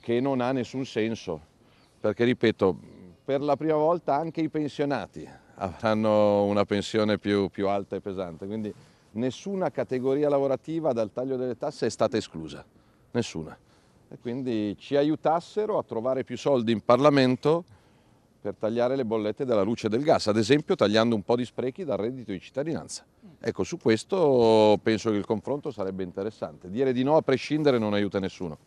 che non ha nessun senso, perché ripeto, per la prima volta anche i pensionati avranno una pensione più, più alta e pesante, quindi nessuna categoria lavorativa dal taglio delle tasse è stata esclusa, nessuna. E quindi ci aiutassero a trovare più soldi in Parlamento per tagliare le bollette della luce e del gas, ad esempio tagliando un po' di sprechi dal reddito di cittadinanza. Ecco, su questo penso che il confronto sarebbe interessante. Dire di no a prescindere non aiuta nessuno.